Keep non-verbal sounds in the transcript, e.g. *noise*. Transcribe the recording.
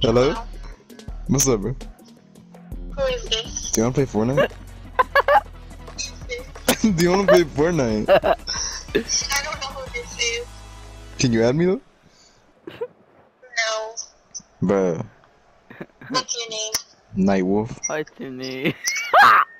Hello? What's up, bro? Who is this? Do you wanna play Fortnite? *laughs* Do you wanna play Fortnite? *laughs* I don't know who this is. Can you add me though? No. Bruh. What's your name? Nightwolf. What's your name? *laughs*